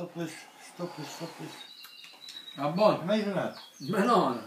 stopes, stopes, stopes. Ah, bon. Més donat. Menor.